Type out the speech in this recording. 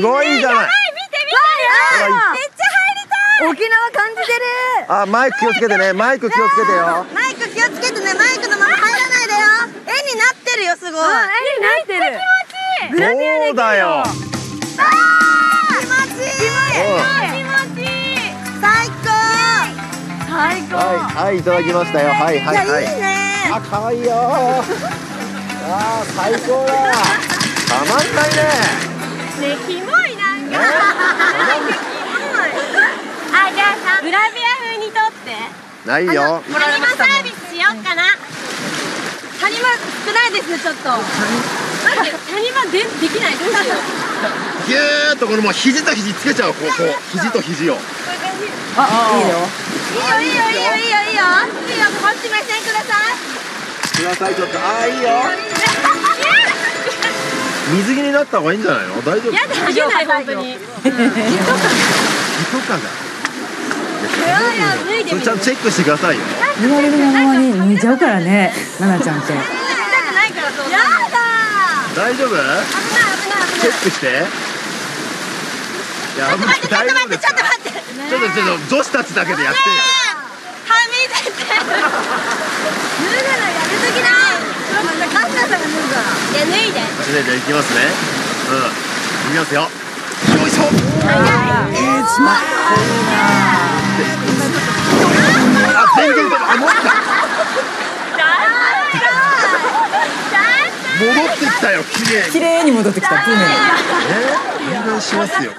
ごいじゃない。見て見て。わめっちゃ入りたい。沖縄感じてる。あマイク気をつけてね。マイク気をつけてよ。マイク気をつけてね。マイクのまま入らないでよ。絵になってるよすごい。うん絵になってる。グラビアできるそうだよ気持ちいい。うん。気持ちいい。最高。最高。はいはいいただきましたよ。はいはいはい。いやいいね。あ可愛いよ。あー最高だ。たまんないねねキモいなんか。なんかキモいあじゃあさグラビア風に撮って。ないよ。谷間サービスしよっかな。谷間少ないですねちょっと。待って谷間でできない。どうしよう。ぎゅーっとこれもう肘と肘つけちゃうこうこう肘と肘を。あいいよいいよいいよいいよいいよ。いいよいいよ。こっち目線ください。くださいちょっと。あーいいよ水着になった方がいいんじゃないの？大丈夫？やだあげない本当に。糸かがいや脱いでちゃんとチェックしてくださいよ。言われるままに脱いじゃうからね奈々ちゃんって。痛くないからそう。やだ。大丈夫？危ない危ない危ない。チェックして。いや危ないちょっと待ってちょっと待ってちょっと待って。ちょっとちょっと女子たちだけでやってよ。はみ出てカスタさん。が脱ぐからいや脱いで。じゃあじゃあいきますねうんいきますよよいしょあ全然あ持った戻ってきたよ綺麗に綺麗に戻ってきたプーネえお願いしますよ